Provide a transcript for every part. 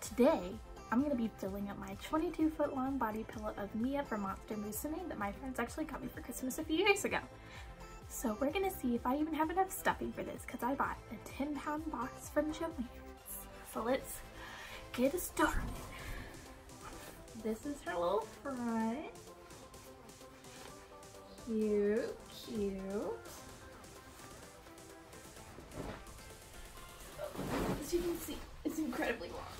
today I'm going to be filling up my 22 foot long body pillow of Miia from Monster Musume that my friends actually got me for Christmas a few years ago. So we're going to see if I even have enough stuffing for this because I bought a 10 pound box from Joann's. So let's get started. This is her little front. Cute, cute. As you can see, it's incredibly long.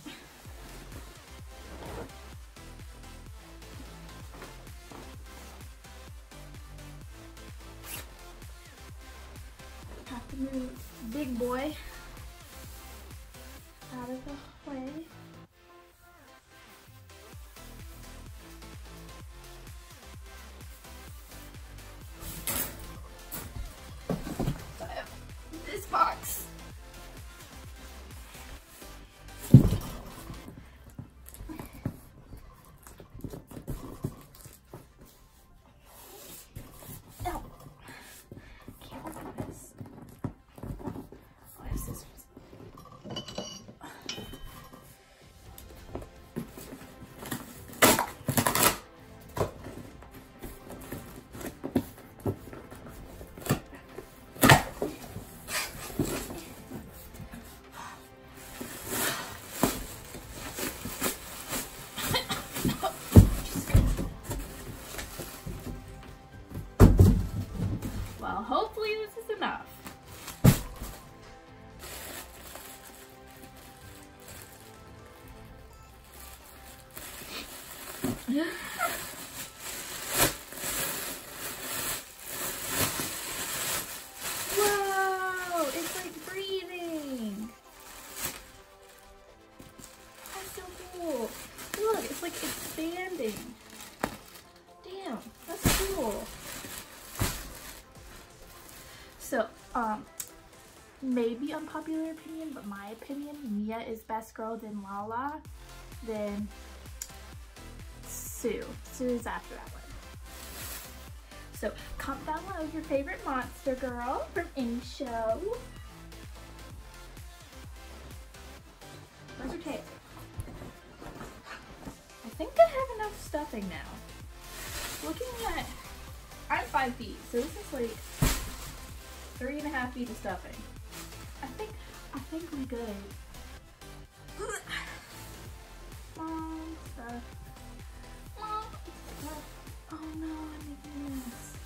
Big boy. Out of the enough. Whoa! unpopular opinion, but my opinion, Miia is best girl, then Lala, then Suu. Suu is after that one. So, comment down below your favorite monster girl from any show. Where's your tape? I think I have enough stuffing now. Looking at, I'm five feet, so this is like three and a half feet of stuffing. I think, I think we're good. Mom, stuff. Oh no, I'm making this.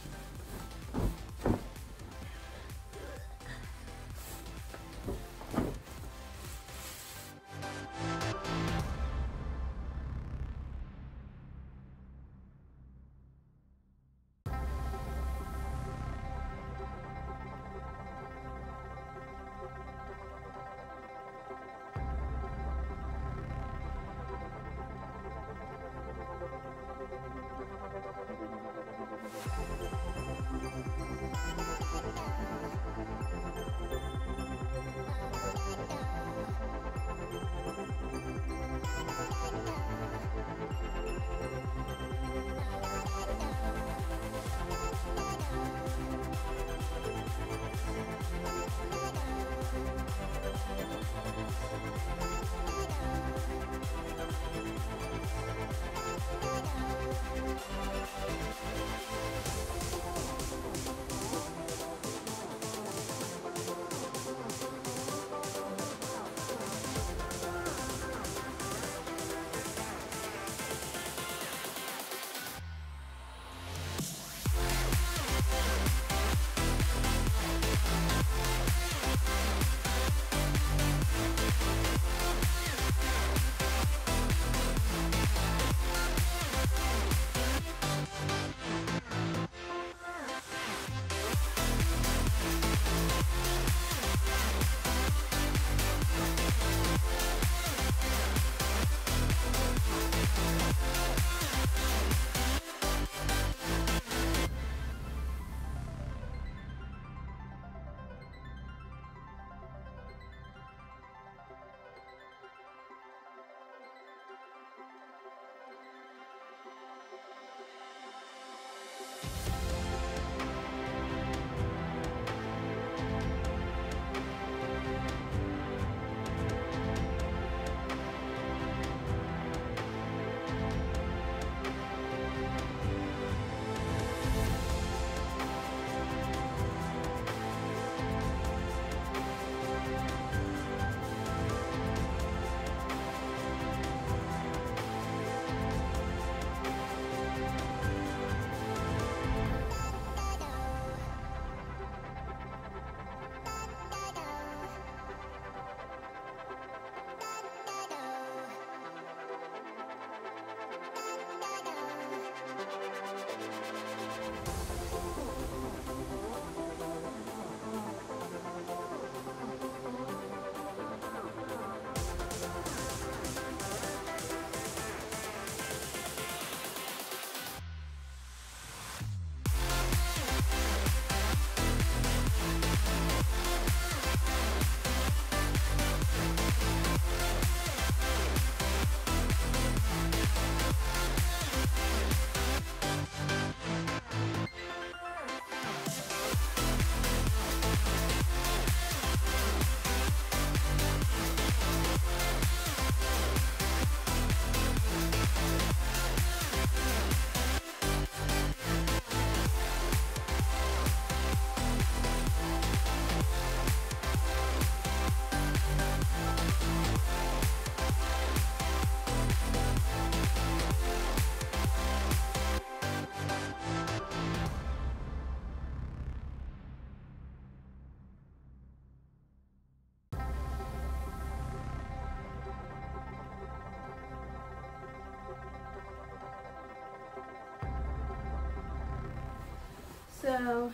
So,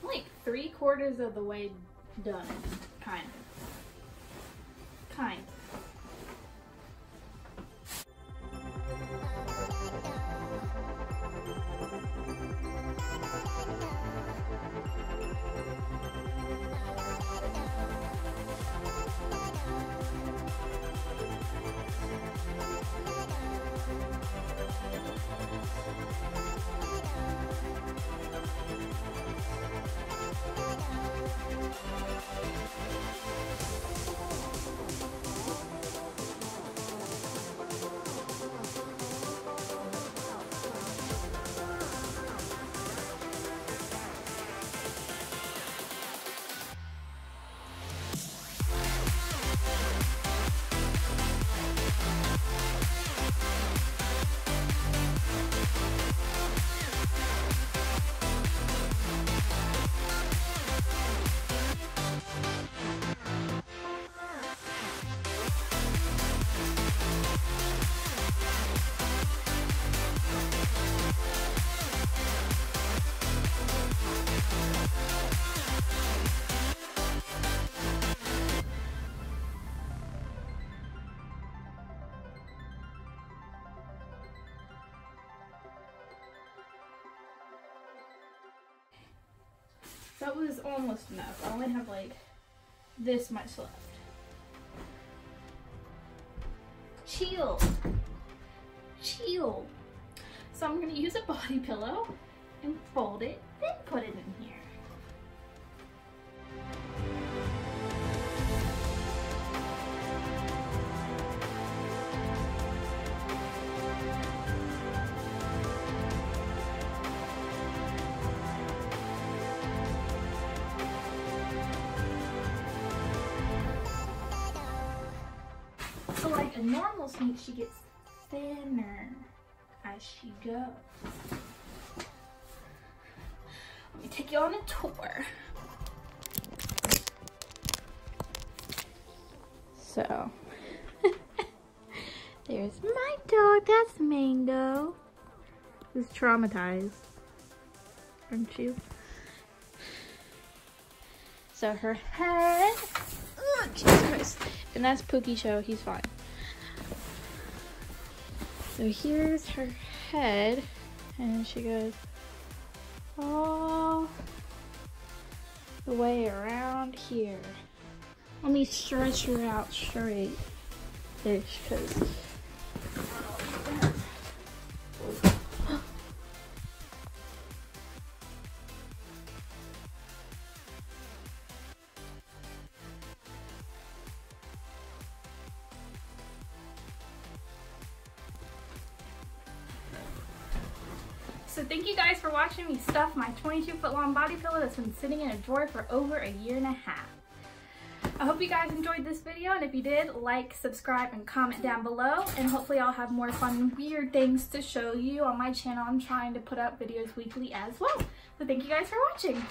I'm like three quarters of the way done, kind of. That was almost enough. I only have like this much left. Chill. Chill. So I'm gonna use a body pillow and fold it, then put it in here. Like a normal snake, she gets thinner as she goes. Let me take you on a tour. So, there's my dog, that's Mango, who's traumatized, aren't you? So her head, oh, Jesus Christ. And that's Pookie Show, he's fine. So here's her head, and she goes all the way around here. Let me stretch her out straight because So thank you guys for watching me stuff my 22 foot long body pillow that's been sitting in a drawer for over a year and a half. I hope you guys enjoyed this video and if you did, like, subscribe, and comment down below and hopefully I'll have more fun weird things to show you on my channel. I'm trying to put up videos weekly as well. So thank you guys for watching.